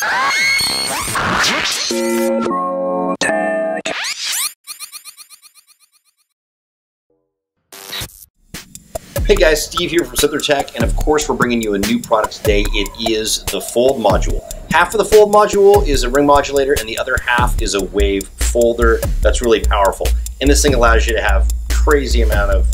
Hey guys, Steve here from Synthrotek, and of course we're bringing you a new product today. It is the Fold module. Half of the Fold module is a ring modulator, and the other half is a wave folder that's really powerful. And this thing allows you to have crazy amount of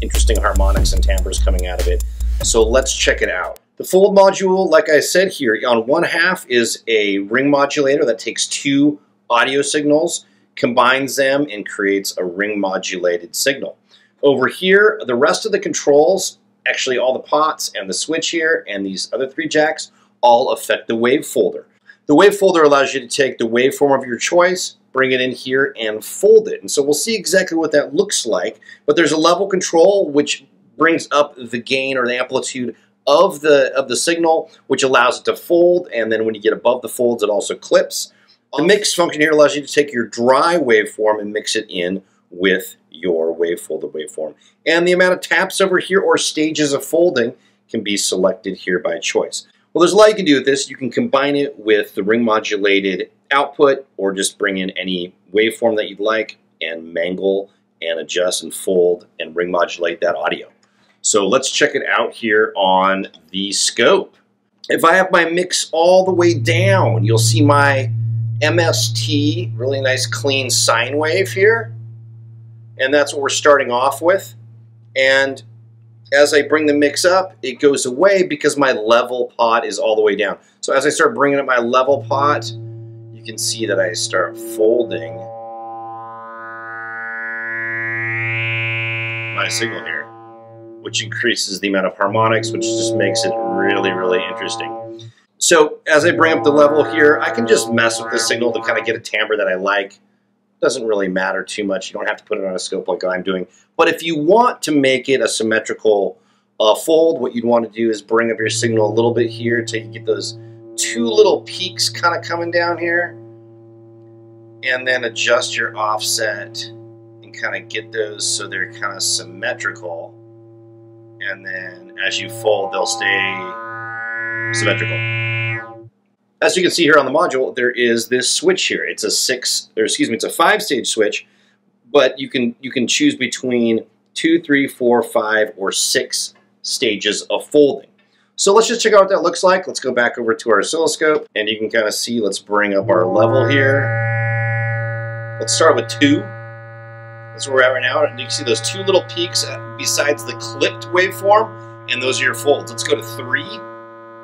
interesting harmonics and timbres coming out of it. So let's check it out. The Fold module, like I said here, on one half is a ring modulator that takes two audio signals, combines them, and creates a ring modulated signal. Over here, the rest of the controls, actually all the pots and the switch here and these other three jacks, all affect the wave folder. The wave folder allows you to take the waveform of your choice, bring it in here and fold it. And so we'll see exactly what that looks like, but there's a level control which brings up the gain or the amplitude of the of the signal, which allows it to fold, and then when you get above the folds, it also clips. The mix function here allows you to take your dry waveform and mix it in with your wave folded waveform. And the amount of taps over here or stages of folding can be selected here by choice. Well, there's a lot you can do with this. You can combine it with the ring modulated output or just bring in any waveform that you'd like and mangle and adjust and fold and ring modulate that audio. So let's check it out here on the scope. If I have my mix all the way down, you'll see my MST, really nice clean sine wave here and that's what we're starting off with. And as I bring the mix up, it goes away because my level pot is all the way down. So as I start bringing up my level pot, you can see that I start folding my signal here, which increases the amount of harmonics, which just makes it really, really interesting. So as I bring up the level here, I can just mess with the signal to kind of get a timbre that I like doesn't really matter too much. You don't have to put it on a scope like I'm doing. But if you want to make it a symmetrical uh, fold, what you'd want to do is bring up your signal a little bit here you get those two little peaks kind of coming down here. And then adjust your offset and kind of get those so they're kind of symmetrical. And then as you fold, they'll stay symmetrical. As you can see here on the module, there is this switch here. It's a six, or excuse me, it's a five-stage switch, but you can you can choose between two, three, four, five, or six stages of folding. So let's just check out what that looks like. Let's go back over to our oscilloscope, and you can kind of see, let's bring up our level here. Let's start with two. Where we're at right now. And you can see those two little peaks besides the clipped waveform, and those are your folds. Let's go to three.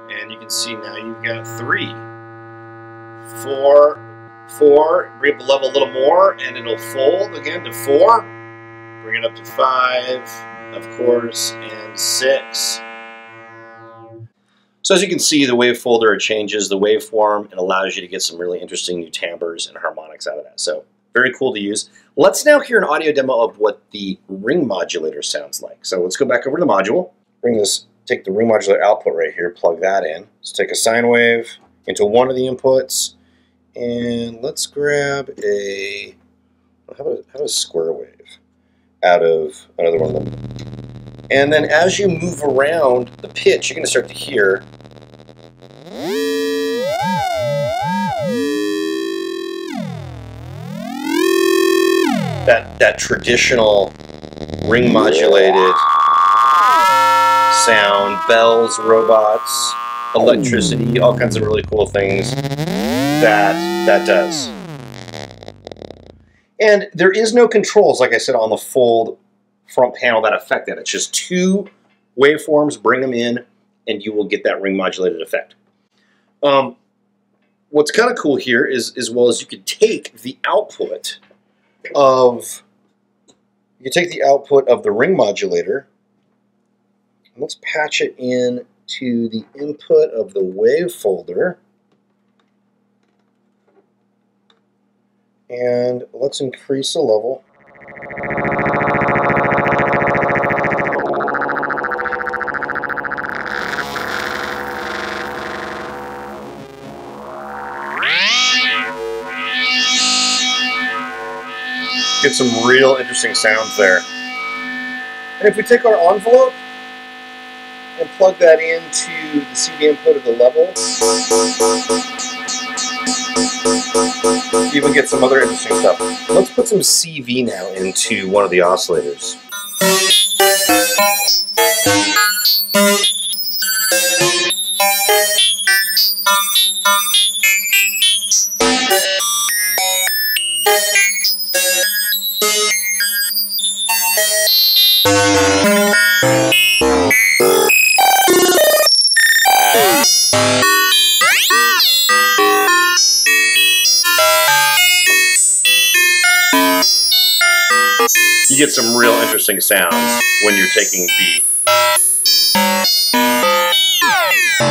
And you can see now you've got three, four, four. Bring up the level a little more, and it'll fold again to four. Bring it up to five, of course, and six. So as you can see, the wave folder changes the waveform and allows you to get some really interesting new timbres and harmonics out of that. So very cool to use. Let's now hear an audio demo of what the ring modulator sounds like. So let's go back over to the module, bring this take the ring modulator output right here, plug that in. Let's take a sine wave into one of the inputs, and let's grab a, how about, how about a square wave out of another one of them. And then as you move around the pitch, you're going to start to hear that, that traditional ring modulated sound, bells, robots, electricity, all kinds of really cool things that that does. And there is no controls, like I said, on the fold front panel that affect that. It's just two waveforms, bring them in, and you will get that ring modulated effect. Um, what's kind of cool here is, as well as you could take the output of, you take the output of the ring modulator let's patch it in to the input of the wave folder. And let's increase the level. Get some real interesting sounds there. And if we take our envelope and plug that into the CV input of the level. even get some other interesting stuff. Let's put some CV now into one of the oscillators. You get some real interesting sounds when you're taking the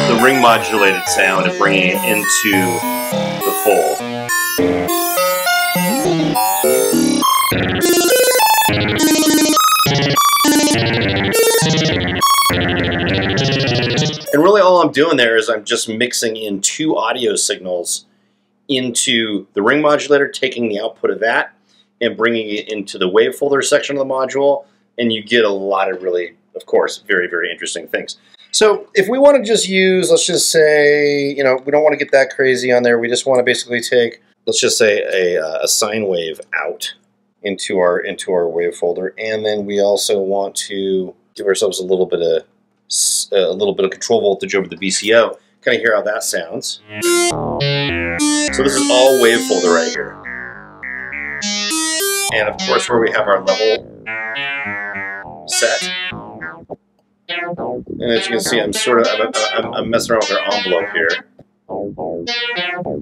the ring modulated sound and bringing it into the fold. And really all I'm doing there is I'm just mixing in two audio signals into the ring modulator, taking the output of that, and bringing it into the wave folder section of the module, and you get a lot of really, of course, very, very interesting things. So if we want to just use, let's just say, you know, we don't want to get that crazy on there. We just want to basically take, let's just say, a, uh, a sine wave out into our into our wave folder, and then we also want to give ourselves a little bit of a little bit of control voltage over the VCO. Kind of hear how that sounds. So this is all wave folder right here and of course where we have our level set. And as you can see, I'm sort of I'm, I'm, messing around with our envelope here.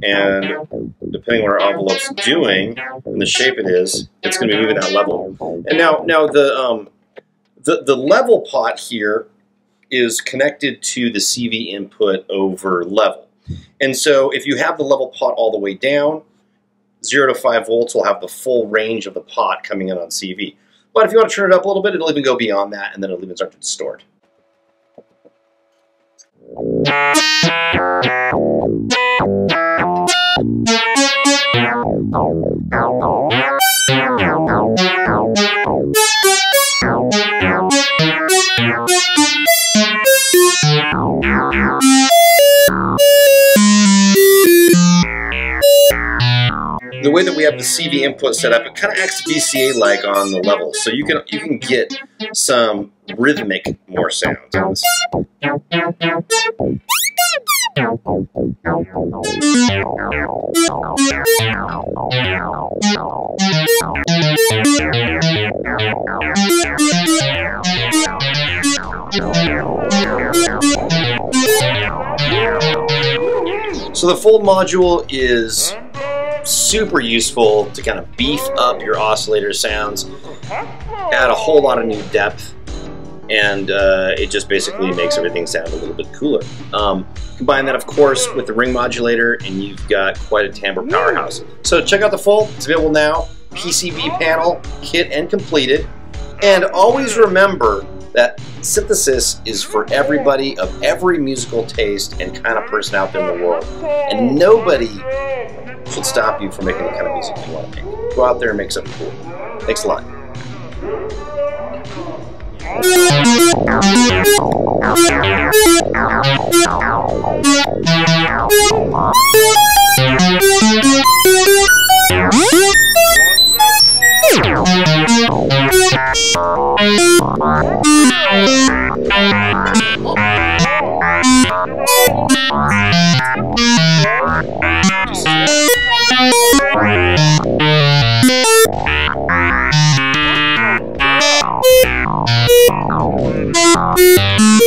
And depending what our envelope's doing and the shape it is, it's going to be moving that level. And now, now the um, the the level pot here is connected to the CV input over level. And so if you have the level pot all the way down, 0 to 5 volts will have the full range of the pot coming in on CV. But if you want to turn it up a little bit, it'll even go beyond that, and then it'll even start to distort. We have the CV input set up, it kind of acts VCA-like on the levels, so you can you can get some rhythmic more sounds. So the Fold module is super useful to kind of beef up your oscillator sounds, add a whole lot of new depth, and uh, it just basically makes everything sound a little bit cooler. Um, combine that, of course, with the ring modulator, and you've got quite a timbre powerhouse. So check out the Fold. It's available now. PCB panel, kit, and completed. And always remember that synthesis is for everybody of every musical taste and kind of person out there in the world. And nobody should stop you from making the kind of music you want to make. Go out there and make something cool. Thanks a lot. Música